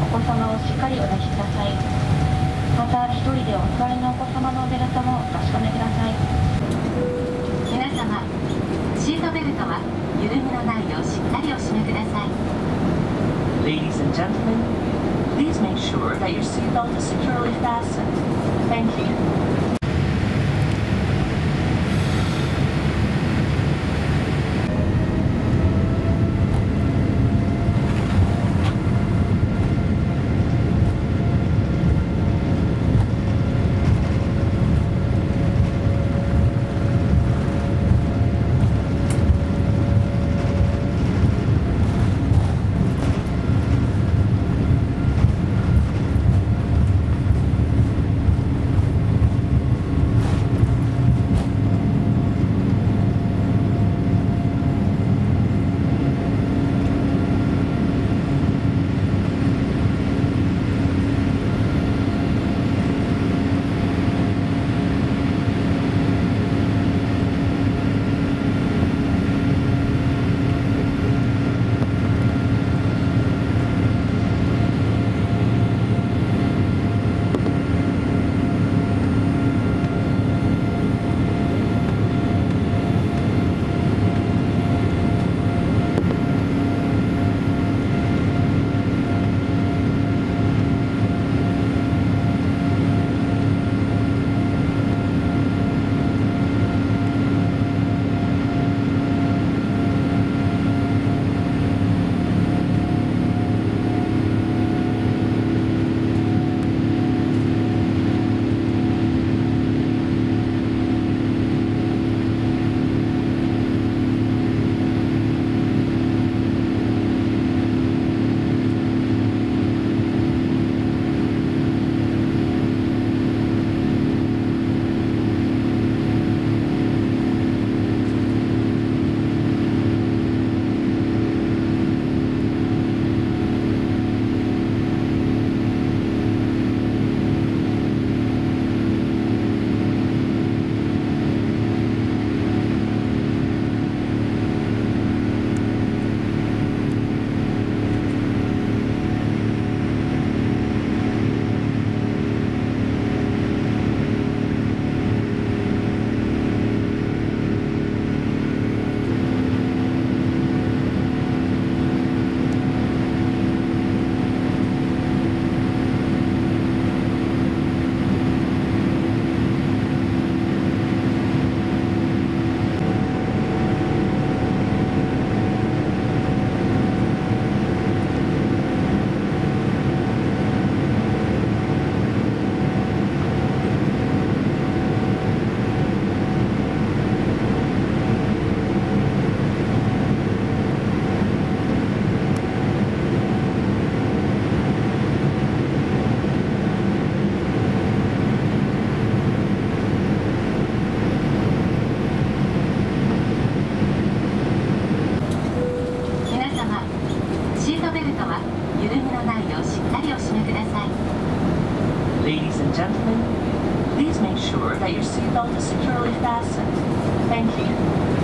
お子様をしっかりお出しくださいまた1人でお座りのお子様のおベルトもお確かめください皆様シートベルトは緩みのないようしっかりお締めください Ladies and gentlemen, please make sure that your seatbelt is securely fastened. Thank you. gentlemen, please make sure that your seatbelt is securely fastened. Thank you.